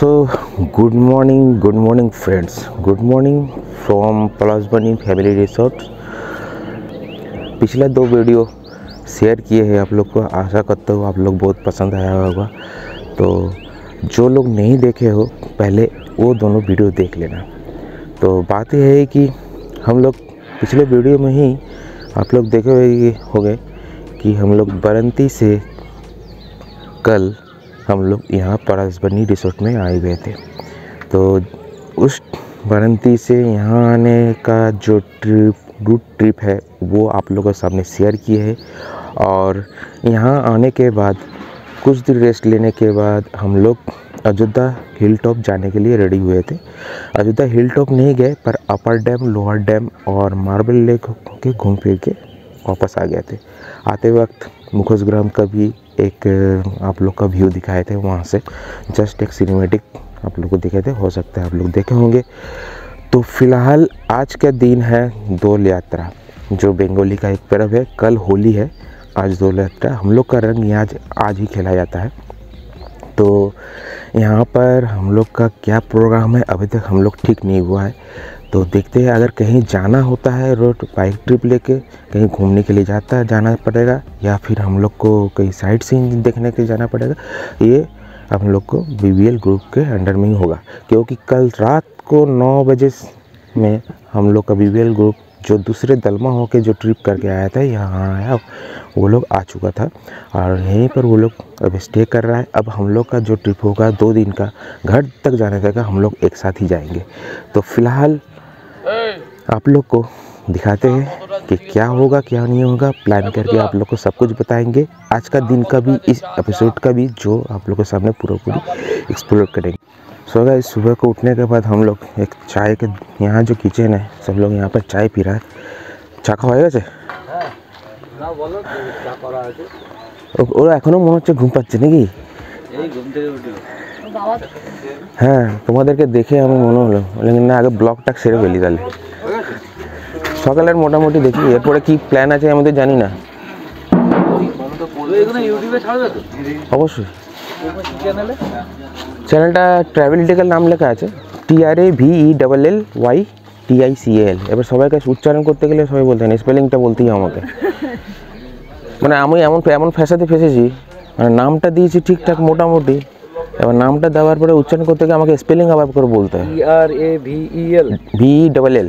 So good morning good morning friends good morning from plus bunny family resort पिछले दो video share किए हैं आप लोग को। आशा करता हूँ आप लोग बहुत पसंद आया होगा। तो जो लोग नहीं देखे हो, पहले वो दोनों वीडियो देख लेना। तो बात यह है कि हम लोग पिछले वीडियो में ही आप लोग देखे हो गए कि हम लोग बरंती से कल हम लोग यहाँ परसबनी रिसोर्ट में आए हुए थे। तो उस बरंती से यहाँ आने का जो ट्रिप रूट ट्रिप है, वो आप लोगों के सामने शेयर किए है। और यहाँ आने के बाद, कुछ दिन रेस्ट लेने के बाद हम लोग अयोध्या हिल टॉप जाने के लिए रेडी हुए थे। अयोध्या हिल टॉप नहीं गए, पर अपर डैम लोअर डैम और मार्बल लेक के घूम फिर के वापस आ गए थे। आते वक्त मुखोस ग्राम का भी एक आप लोग का व्यू दिखाए थे वहाँ से। जस्ट एक सिनेमेटिक आप लोग को दिखाए थे, हो सकता है आप लोग देखे होंगे। तो फ़िलहाल आज का दिन है दोल यात्रा, जो बंगाली का एक पर्व है। कल होली है, आज दोल यात्रा। हम लोग का रंग आज आज ही खेला जाता है। तो यहाँ पर हम लोग का क्या प्रोग्राम है? अभी तक हम लोग ठीक नहीं हुआ है। तो देखते हैं, अगर कहीं जाना होता है रोड बाइक ट्रिप लेके, कहीं घूमने के लिए जाता जाना पड़ेगा, या फिर हम लोग को कहीं साइड सीन देखने के लिए जाना पड़ेगा, ये हम लोग को बी ग्रुप के अंडर में ही होगा। क्योंकि कल रात को नौ बजे में हम लोग का बी ग्रुप जो दूसरे दलमा होके जो ट्रिप करके आया था, यहाँ आया, वो लोग आ चुका था। और यहीं पर वो लोग अब स्टे कर रहा है। अब हम लोग का जो ट्रिप होगा, दो दिन का, घर तक जाने तक हम लोग एक साथ ही जाएँगे। तो फ़िलहाल आप लोग को दिखाते हैं कि क्या होगा क्या नहीं होगा प्लान करके आप लोग को सब कुछ बताएंगे आज का दिन का भी इस एपिसोड का भी जो आप लोग के सामने पूरा पूरी एक्सप्लोर करेंगे सो so सुबह को उठने के बाद हम लोग एक चाय के यहाँ जो किचन है सब लोग यहाँ पर चाय पी रहा है চা খাওয়া হয়ে গেছে ওরা এখনো মনে হচ্ছে ঘুম পাচ্ছে নাকি হ্যাঁ তোমাদেরকে দেখে আমি মনে হলো বলে না আগে ব্লগটা সেরে ফেলি তাহলে সকালের মোটামুটি দেখি এরপরে কি প্ল্যান আছে আমাদের জানি না। অবশ্যই। চ্যানেলটা ট্রাভেল টেকাল নাম লেখা আছে। T R A V E double L Y T I C L এবার সবাইকে উচ্চারণ করতে গেলে সবাই বলতে হয় স্পেলিংটা বলতেই আমাকে। মানে আমি এমন এমন ফ্যাসাতে ফেসেছি মানে নামটা দিয়েছি ঠিকঠাক মোটামুটি এবার নামটা দেওয়ার পরে উচ্চারণ করতে গিয়ে আমাকে স্পেলিং আবার করে বলতে হয়। R A V E L V double L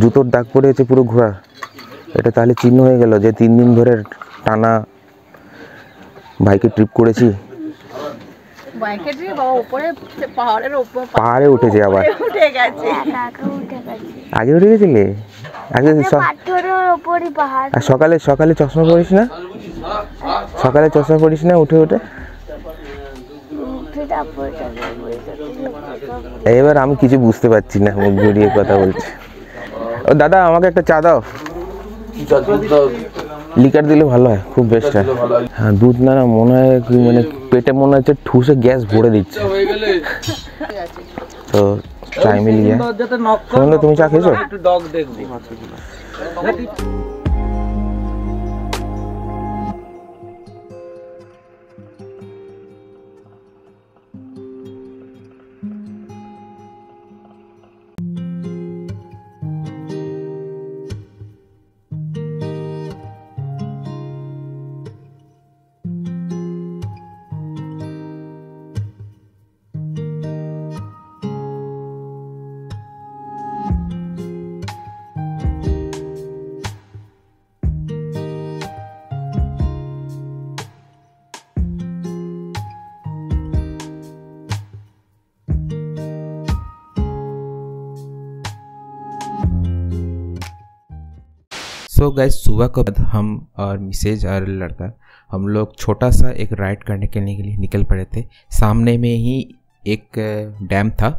জুতোর দাগ পড়েছে পুরো ঘোরা এটা তাহলে চিহ্ন হয়ে গেল যে তিন দিন ধরে টানা বাইকে ট্রিপ করেছি। পাহাড়ে উঠেছে আবার। আগে উঠে গেছিলে? আগে পাহাড়। আর সকালে সকালে চশমা পরিস না? সকালে চশমা পরিস না উঠে উঠে? এবার আমি কিছু বুঝতে পারছি না মুখ ঘুরিয়ে কথা বলছে। ও দাদা আমাকে একটা চা দাও। লিকার দিলে ভালো হয় খুব বেস্ট হয়। হ্যাঁ দুধ না না মনে হয় কি মানে পেটে মনে হচ্ছে ঠুসে গ্যাস ভরে দিচ্ছে। তো চাই মিলিয়ে তুমি চা খেয়েছো? लोग गए सुबह के बाद हम और मिसेज और लड़का, हम लोग छोटा सा एक राइड करने के लिए निकल पड़े थे। सामने में ही एक डैम था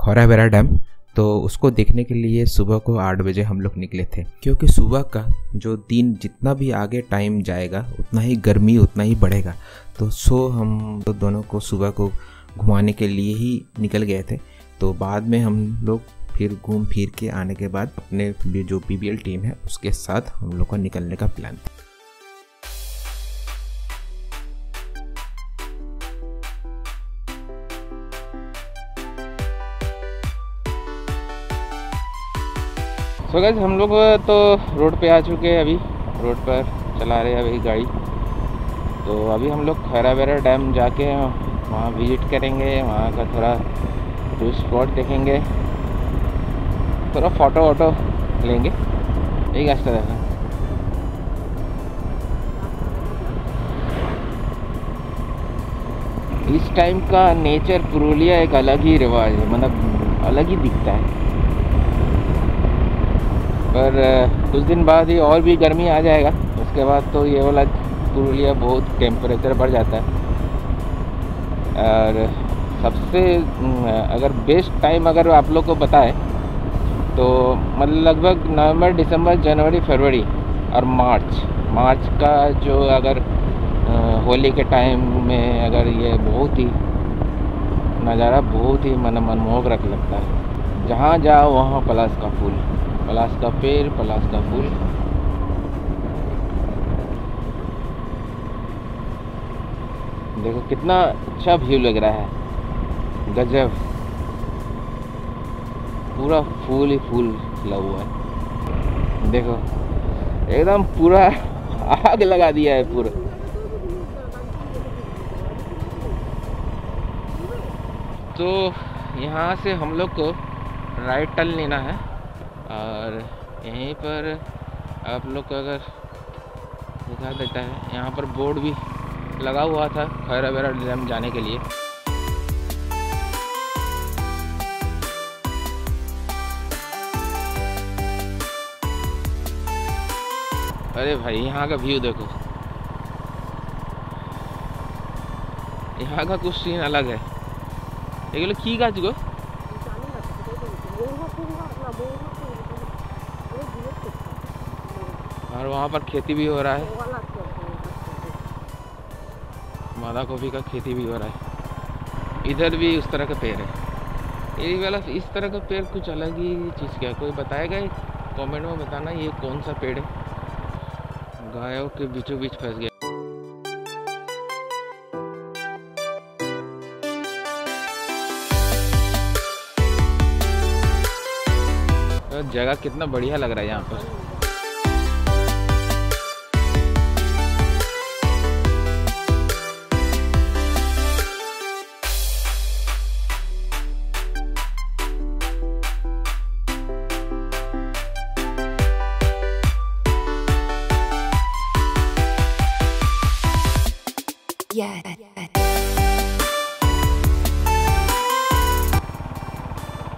खौराबेरा डैम तो उसको देखने के लिए सुबह को आठ बजे हम लोग निकले थे। क्योंकि सुबह का जो दिन, जितना भी आगे टाइम जाएगा, उतना ही गर्मी, उतना ही बढ़ेगा। तो सो हम तो दोनों को सुबह को घुमाने के लिए ही निकल गए थे। तो बाद में हम लोग फिर घूम फिर के आने के बाद अपने जो पी टीम है, उसके साथ हम लोग का निकलने का प्लान था सो गैस हम लोग तो रोड पे आ चुके हैं अभी। रोड पर चला रहे हैं अभी गाड़ी। तो अभी हम लोग खैरा खैरावेरा डैम जाके वहाँ विज़िट करेंगे। वहाँ का थोड़ा टूरिस्ट स्पॉट देखेंगे। थोड़ा फ़ोटो वोटो लेंगे। यही रास्ता देखा इस टाइम का नेचर पुरुलिया एक अलग ही रिवाज है मतलब अलग ही दिखता है। पर कुछ दिन बाद ही और भी गर्मी आ जाएगा, उसके बाद तो ये वाला पुरुलिया बहुत टेम्परेचर बढ़ जाता है। और सबसे अगर बेस्ट टाइम अगर आप लोग को बताए तो मतलब लगभग नवंबर, दिसंबर, जनवरी, फरवरी और मार्च। मार्च का जो अगर होली के टाइम में अगर ये बहुत ही नज़ारा बहुत ही मन, मनमोहक रख लगता है। जहाँ जाओ, वहाँ पलास का फूल। पलास का पेड़ पलास का फूल। देखो कितना अच्छा व्यू लग रहा है। गजब। पूरा फूल ही फूल खिला हुआ है। देखो, एकदम पूरा आग लगा दिया है पूरा। तो यहाँ से हम लोग को राइट टर्न लेना है और यहीं पर आप लोग को अगर दिखा देता है, यहाँ पर बोर्ड भी लगा हुआ था खैरा वेरा डैम जाने के लिए। अरे भाई यहाँ का व्यू देखो यहाँ का कुछ सीन अलग है এগুলো কি গাছ গো और वहाँ पर खेती भी हो रहा है मादा गोभी का खेती भी हो रहा है इधर भी उस तरह का पेड़ है ये वाला इस तरह का पेड़ कुछ अलग ही चीज़ का है कोई बताएगा कमेंट में बताना ये कौन सा पेड़ है गायों के बीचों बीच फंस गया। जगह कितना बढ़िया लग रहा है यहाँ पर।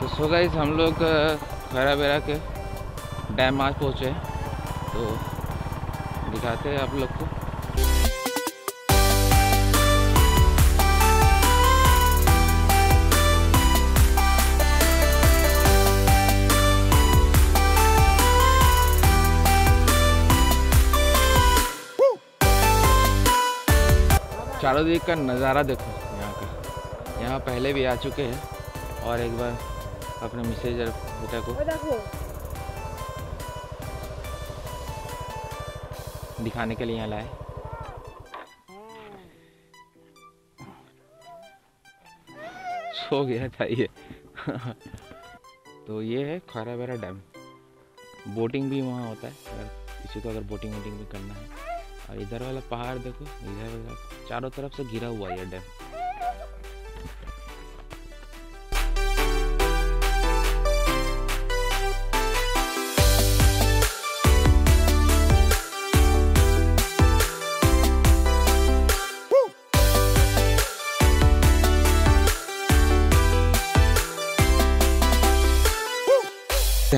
तो सो गाइस हम लोग खैरा बेरा के डैम आज पहुँचे तो दिखाते हैं आप लोग को। दिख का नज़ारा देखो। यहाँ का। यहाँ पहले भी आ चुके हैं और एक बार अपने मिसेज और बेटा को दिखाने के लिए यहाँ लाए। सो गया था ये। तो ये है खारा बेरा डैम। बोटिंग भी वहाँ होता है। अगर किसी को अगर बोटिंग वोटिंग भी करना है। और इधर वाला पहाड़ देखो, इधर वाला चारों तरफ़ से घिरा हुआ है ये डैम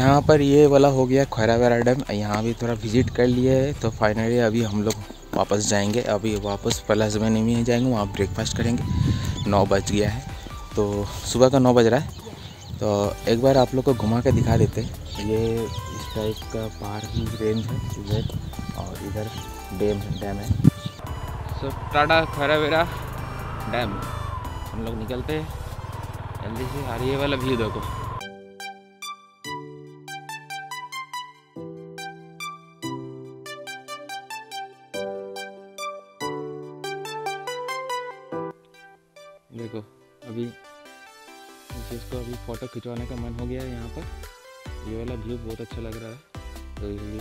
यहाँ पर ये वाला हो गया खैरा वेरा डैम। यहाँ भी थोड़ा विज़िट कर लिए है तो फाइनली अभी हम लोग वापस जाएँगे। अभी वापस पलास में नहीं जाएँगे, वहाँ ब्रेकफास्ट करेंगे। नौ बज गया है तो सुबह का नौ बज रहा है। तो एक बार आप लोग को घुमा के दिखा देते हैं। ये इस टाइप का पहाड़ रेंज है इधर और इधर डैम है डैम है। सो टाटा खरावेरा डैम हम लोग निकलते हैं, जल्दी से और ये वाला व्यू देखो। देखो, अभी जिसको अभी फ़ोटो खिंचवाने का मन हो गया है यहाँ पर। ये वाला व्यू बहुत अच्छा लग रहा है। तो इसलिए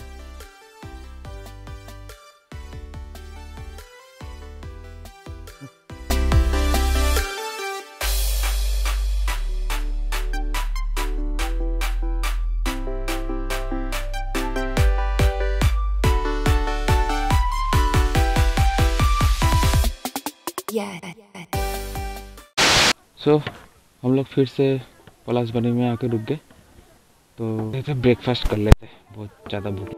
सो so, हम लोग फिर से पलास बनी में आके रुक गए। तो ब्रेकफास्ट कर लेते बहुत ज़्यादा भूख।